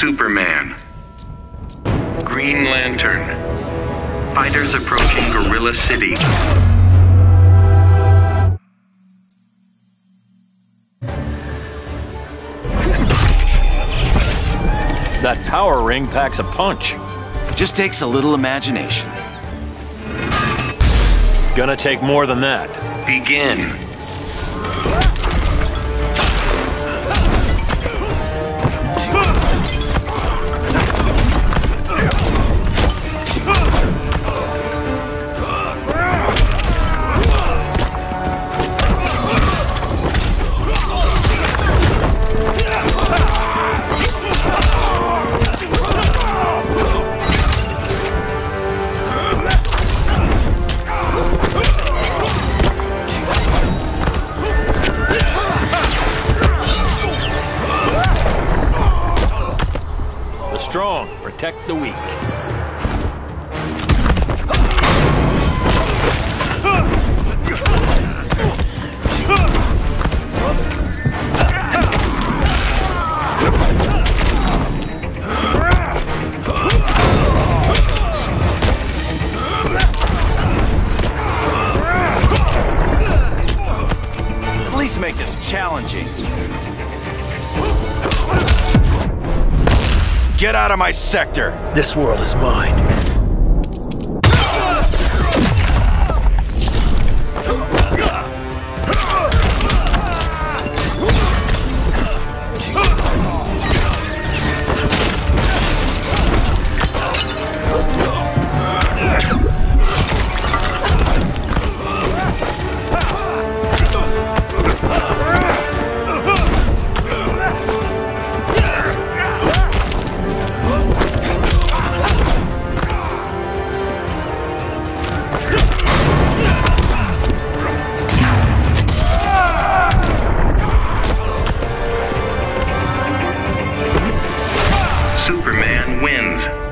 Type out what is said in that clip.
Superman. Green Lantern. Fighters approaching Gorilla City. That power ring packs a punch. Just takes a little imagination. Gonna take more than that. Begin. Strong protect the weak. At least make this challenging. Get out of my sector! This world is mine. One.